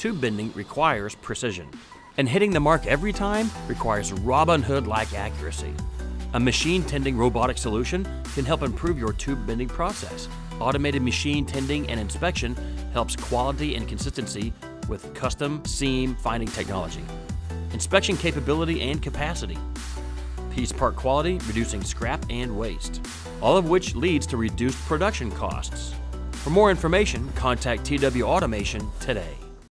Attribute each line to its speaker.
Speaker 1: tube bending requires precision. And hitting the mark every time requires Robin Hood like accuracy. A machine tending robotic solution can help improve your tube bending process. Automated machine tending and inspection helps quality and consistency with custom seam finding technology. Inspection capability and capacity. Piece part quality, reducing scrap and waste. All of which leads to reduced production costs. For more information, contact TW Automation today.